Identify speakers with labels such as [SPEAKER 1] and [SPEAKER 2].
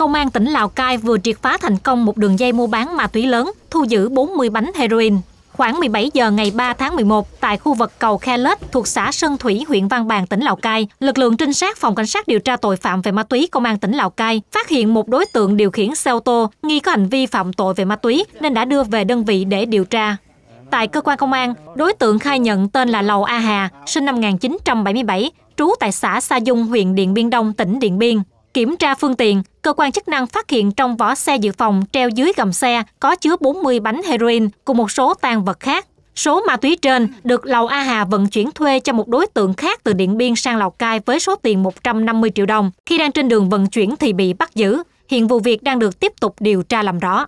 [SPEAKER 1] Công an tỉnh Lào Cai vừa triệt phá thành công một đường dây mua bán ma túy lớn, thu giữ 40 bánh heroin. Khoảng 17 giờ ngày 3 tháng 11, tại khu vực cầu Khe Lết thuộc xã Sơn Thủy, huyện Văn Bàn, tỉnh Lào Cai, lực lượng trinh sát phòng cảnh sát điều tra tội phạm về ma túy công an tỉnh Lào Cai phát hiện một đối tượng điều khiển xe ô tô nghi có hành vi phạm tội về ma túy nên đã đưa về đơn vị để điều tra. Tại cơ quan công an, đối tượng khai nhận tên là Lầu A Hà, sinh năm 1977, trú tại xã Sa Dung, huyện Điện Biên Đông, tỉnh Điện Biên. Kiểm tra phương tiện, cơ quan chức năng phát hiện trong vỏ xe dự phòng treo dưới gầm xe có chứa 40 bánh heroin cùng một số tang vật khác. Số ma túy trên được Lầu A Hà vận chuyển thuê cho một đối tượng khác từ Điện Biên sang Lào Cai với số tiền 150 triệu đồng. Khi đang trên đường vận chuyển thì bị bắt giữ. Hiện vụ việc đang được tiếp tục điều tra làm rõ.